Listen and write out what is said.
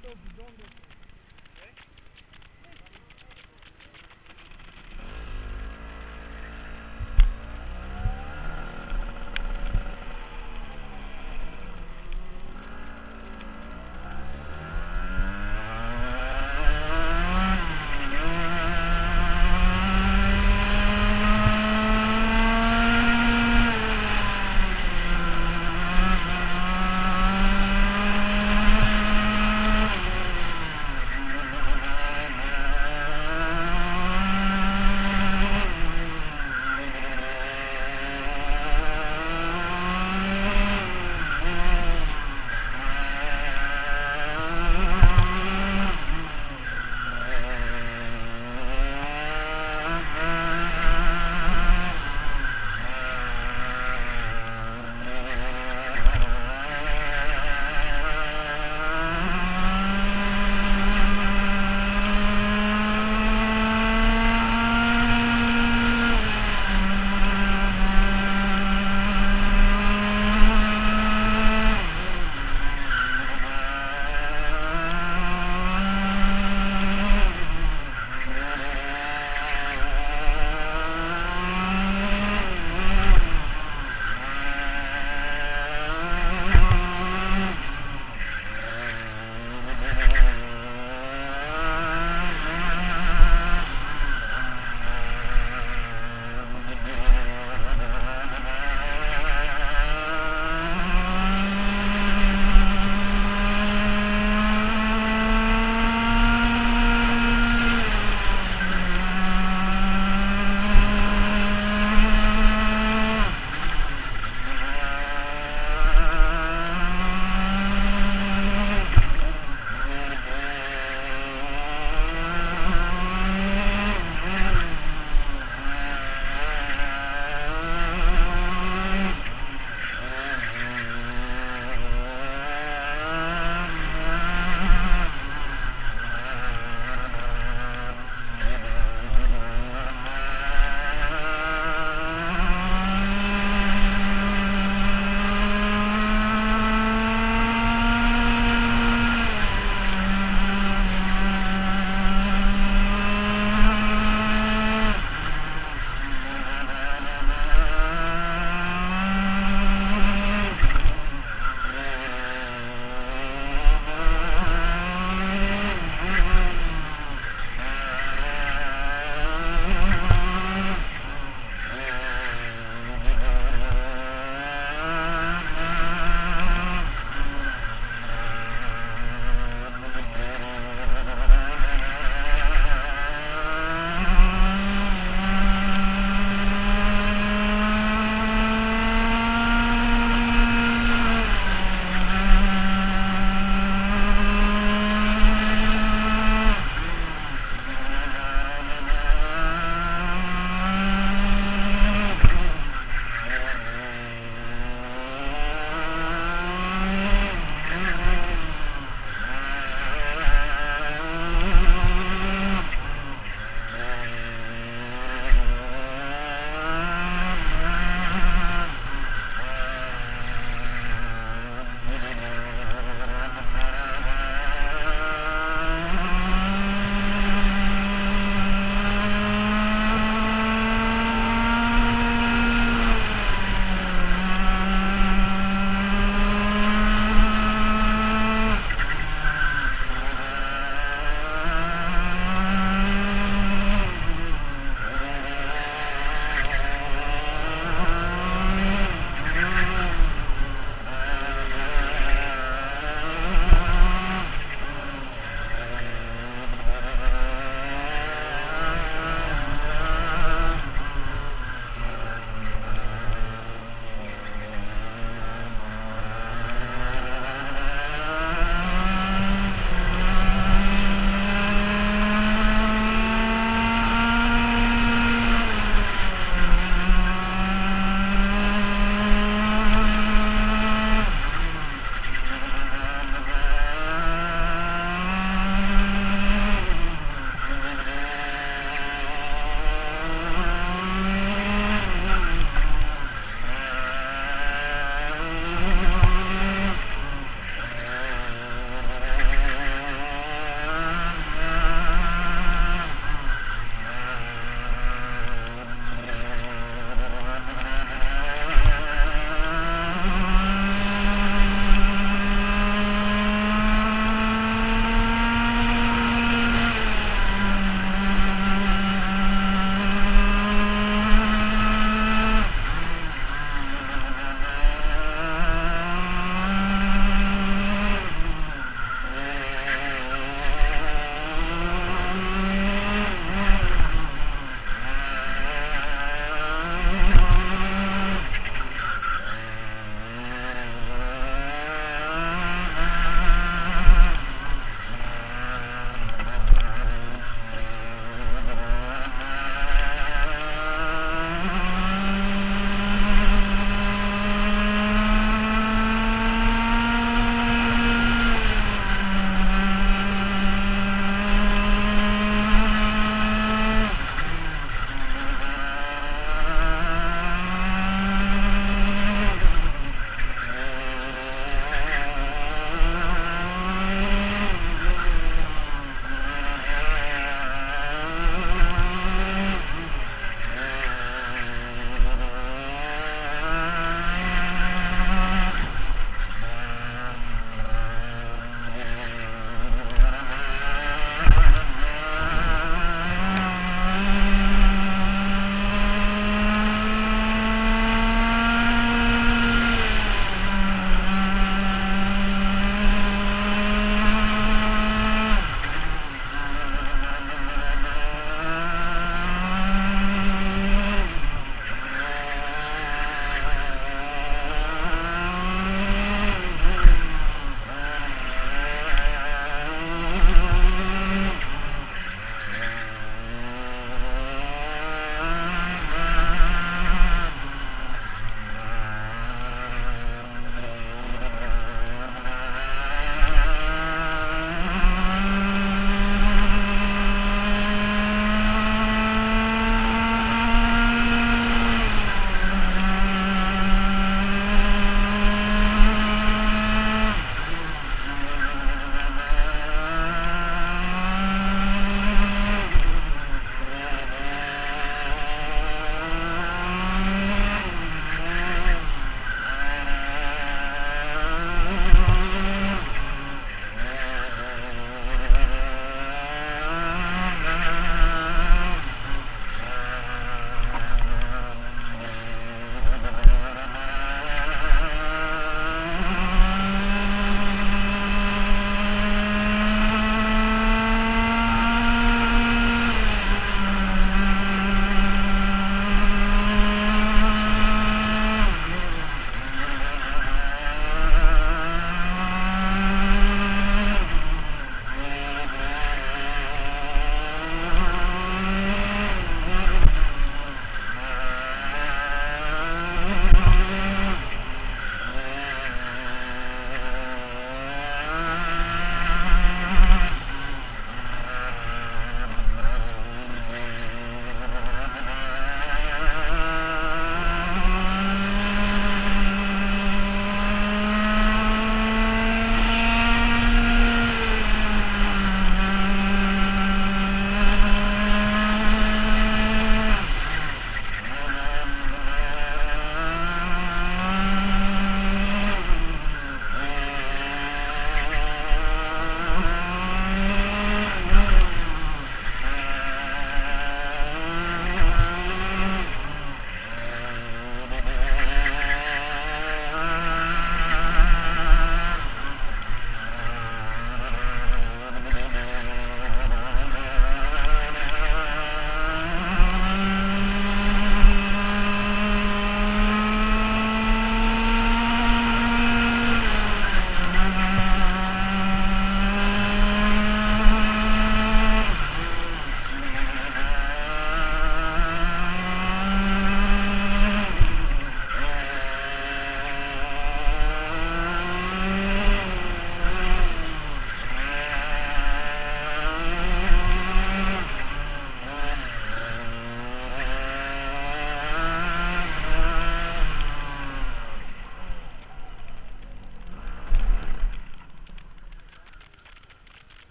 direct au bidon. Donc,